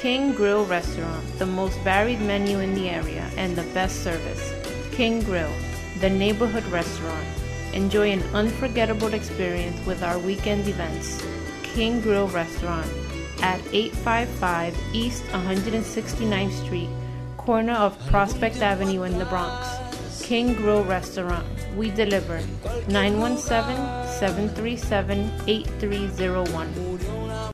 King Grill Restaurant, the most varied menu in the area and the best service. King Grill, the neighborhood restaurant. Enjoy an unforgettable experience with our weekend events. King Grill Restaurant at 855 East 169th Street, corner of Prospect Avenue in the Bronx. King Grill Restaurant. We deliver 917 737 8301.